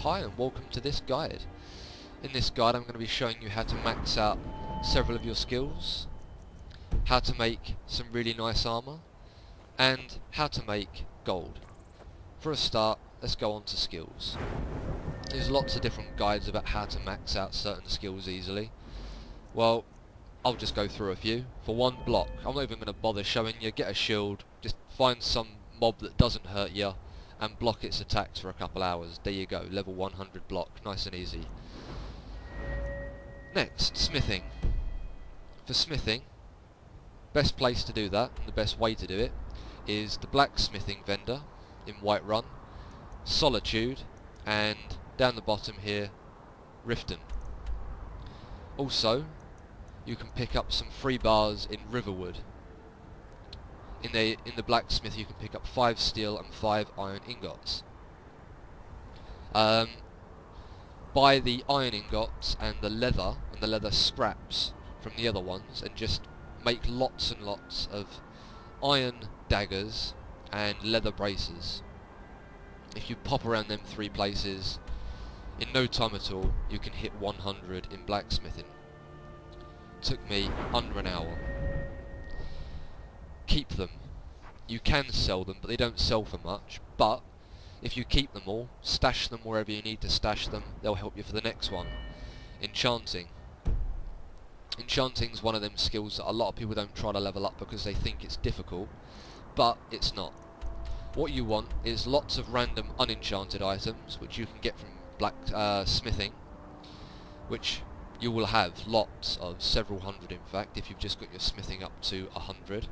Hi and welcome to this guide. In this guide I'm going to be showing you how to max out several of your skills, how to make some really nice armour, and how to make gold. For a start, let's go on to skills. There's lots of different guides about how to max out certain skills easily. Well, I'll just go through a few. For one block, I'm not even going to bother showing you, get a shield, just find some mob that doesn't hurt you, and block its attacks for a couple hours. There you go, level 100 block, nice and easy. Next, smithing. For smithing, best place to do that, and the best way to do it, is the blacksmithing vendor in Whiterun, Solitude, and down the bottom here, Riften. Also, you can pick up some free bars in Riverwood, in the in the blacksmith you can pick up five steel and five iron ingots. Um, buy the iron ingots and the leather and the leather scraps from the other ones and just make lots and lots of iron daggers and leather braces. If you pop around them three places, in no time at all, you can hit 100 in blacksmithing. Took me under an hour keep them. You can sell them, but they don't sell for much. But if you keep them all, stash them wherever you need to stash them, they'll help you for the next one. Enchanting. Enchanting is one of them skills that a lot of people don't try to level up because they think it's difficult, but it's not. What you want is lots of random unenchanted items, which you can get from black uh, smithing, which you will have lots of, several hundred in fact, if you've just got your smithing up to a hundred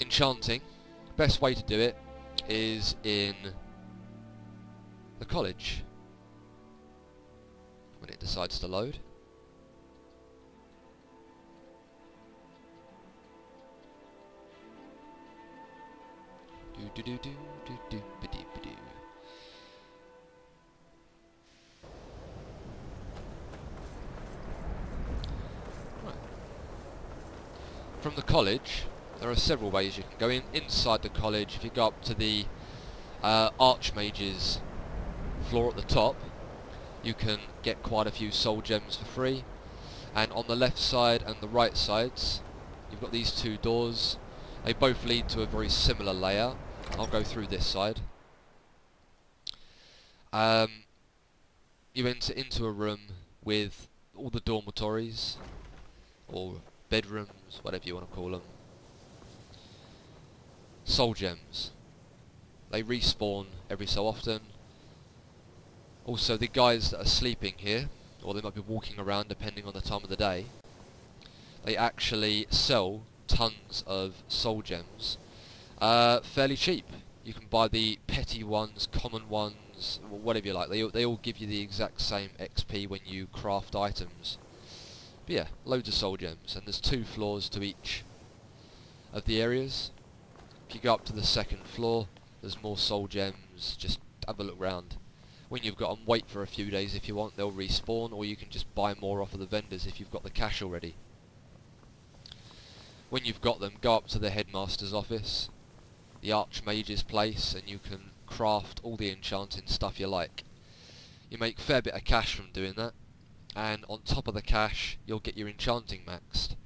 enchanting, best way to do it is in the college when it decides to load. Do do do do do do. From the college, there are several ways you can go in inside the college. If you go up to the uh, Archmage's floor at the top, you can get quite a few soul gems for free. And on the left side and the right sides, you've got these two doors. They both lead to a very similar layout. I'll go through this side. Um, you enter into a room with all the dormitories, or bedrooms, whatever you want to call them soul gems. They respawn every so often. Also, the guys that are sleeping here, or they might be walking around depending on the time of the day, they actually sell tons of soul gems uh, fairly cheap. You can buy the petty ones, common ones, whatever you like. They, they all give you the exact same XP when you craft items. But yeah, loads of soul gems, and there's two floors to each of the areas. If you go up to the second floor, there's more soul gems, just have a look round. When you've got them, wait for a few days if you want, they'll respawn, or you can just buy more off of the vendors if you've got the cash already. When you've got them, go up to the headmaster's office, the archmage's place, and you can craft all the enchanting stuff you like. You make fair bit of cash from doing that, and on top of the cash, you'll get your enchanting maxed.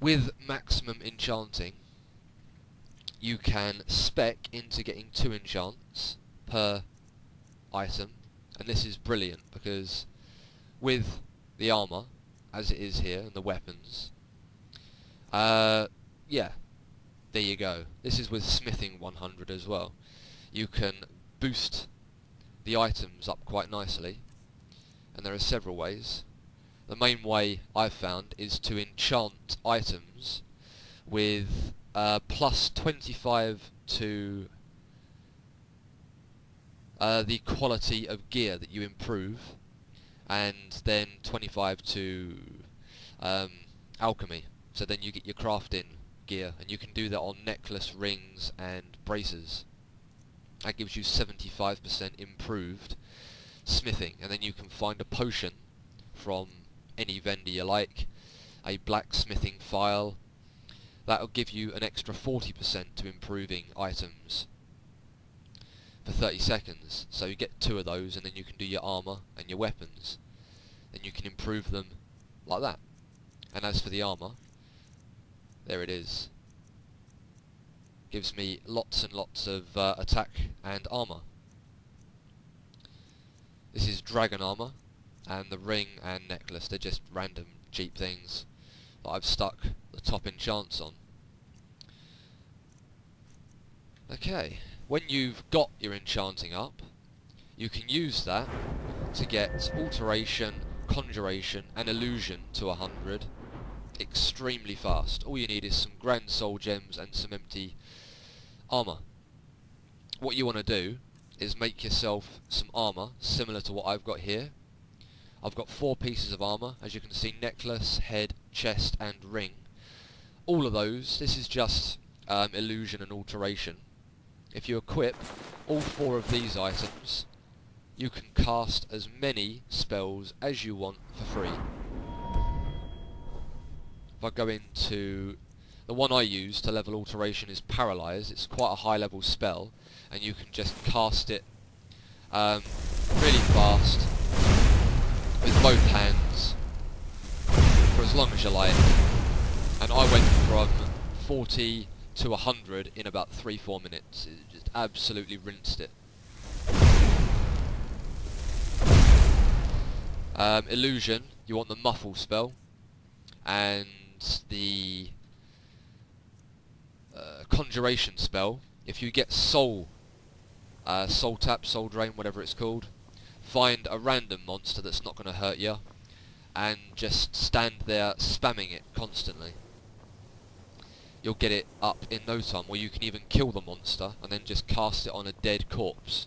With maximum enchanting, you can spec into getting two enchants per item. And this is brilliant because with the armour as it is here and the weapons uh, yeah there you go. This is with smithing 100 as well. You can boost the items up quite nicely. And there are several ways. The main way I've found is to enchant items with uh, plus 25 to uh, the quality of gear that you improve, and then 25 to um, alchemy. So then you get your crafting gear, and you can do that on necklace, rings, and braces. That gives you 75% improved smithing, and then you can find a potion from any vendor you like, a blacksmithing file, that'll give you an extra 40% to improving items. For 30 seconds. So you get two of those and then you can do your armour and your weapons. Then you can improve them like that. And as for the armour, there it is. Gives me lots and lots of uh, attack and armour. This is dragon armour, and the ring and necklace, they're just random cheap things that I've stuck the top enchants on. Okay, when you've got your enchanting up, you can use that to get alteration, conjuration and illusion to 100 extremely fast. All you need is some grand soul gems and some empty armour. What you want to do is make yourself some armour similar to what I've got here. I've got four pieces of armour, as you can see, necklace, head, chest and ring. All of those, this is just um, illusion and alteration. If you equip all four of these items, you can cast as many spells as you want for free. If I go into... The one I use to level alteration is Paralyze. It's quite a high level spell, and you can just cast it um, really fast with both hands for as long as you like. And I went from 40 to 100 in about 3-4 minutes. It just absolutely rinsed it. Um, illusion, you want the muffle spell, and the uh, conjuration spell. If you get soul, uh, soul tap, soul drain, whatever it's called, find a random monster that's not going to hurt you, and just stand there spamming it constantly you'll get it up in no time, or you can even kill the monster and then just cast it on a dead corpse.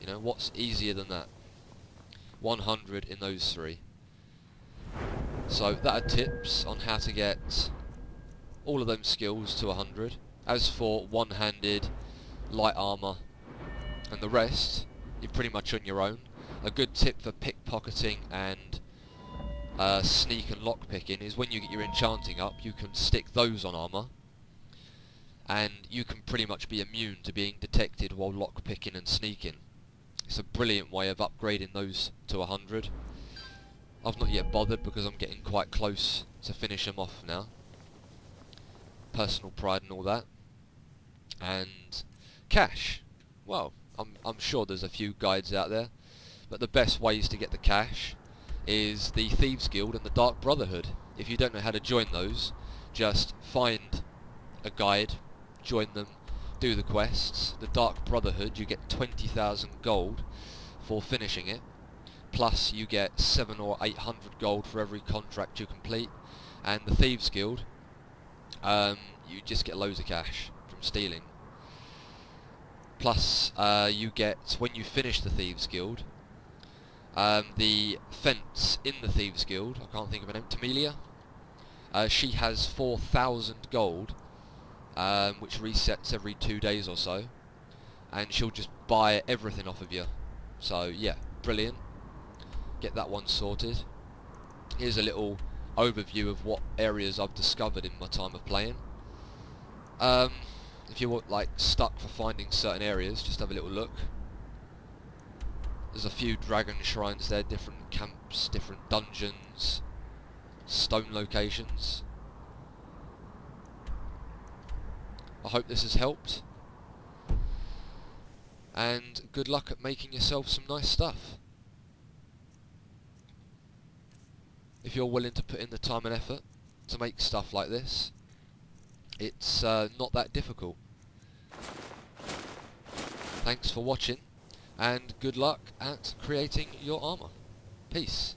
You know, what's easier than that? 100 in those three. So that are tips on how to get all of them skills to 100. As for one-handed, light armour, and the rest, you're pretty much on your own. A good tip for pickpocketing and uh, sneak and lockpicking is when you get your enchanting up, you can stick those on armour, and you can pretty much be immune to being detected while lockpicking and sneaking. It's a brilliant way of upgrading those to 100. I've not yet bothered because I'm getting quite close to finish them off now. Personal pride and all that. And cash. Well, I'm, I'm sure there's a few guides out there, but the best ways to get the cash is the Thieves Guild and the Dark Brotherhood. If you don't know how to join those, just find a guide, join them, do the quests. The Dark Brotherhood, you get 20,000 gold for finishing it, plus you get 7 or 800 gold for every contract you complete. And the Thieves Guild, um, you just get loads of cash from stealing. Plus, uh, you get, when you finish the Thieves Guild, um, the fence in the Thieves Guild, I can't think of her name, Tamelia. Uh, she has 4,000 gold, um, which resets every two days or so. And she'll just buy everything off of you. So, yeah, brilliant. Get that one sorted. Here's a little overview of what areas I've discovered in my time of playing. Um, if you're like stuck for finding certain areas, just have a little look. There's a few dragon shrines there, different camps, different dungeons, stone locations. I hope this has helped. And good luck at making yourself some nice stuff. If you're willing to put in the time and effort to make stuff like this, it's uh, not that difficult. Thanks for watching and good luck at creating your armor. Peace.